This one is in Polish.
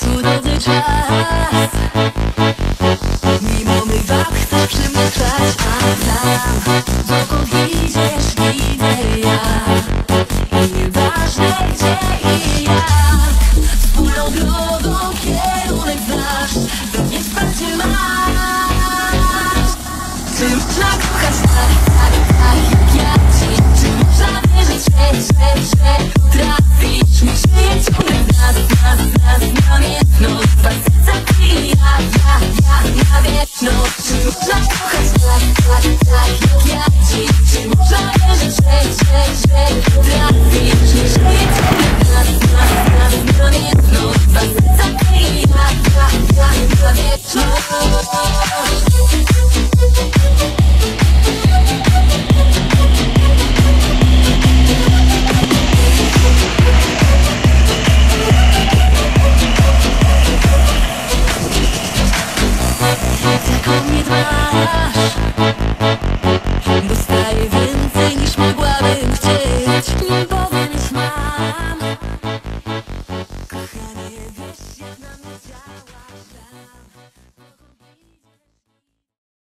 cudowny czas. Mimo mych wad chcesz przemyślać, a tam Dokąd idziesz, idę ja. I nieważne gdzie i jak Wspólną drogą kierunek znasz We mnie wsparcie masz. Ty już tak, tak, tak no, to love, cause love, love.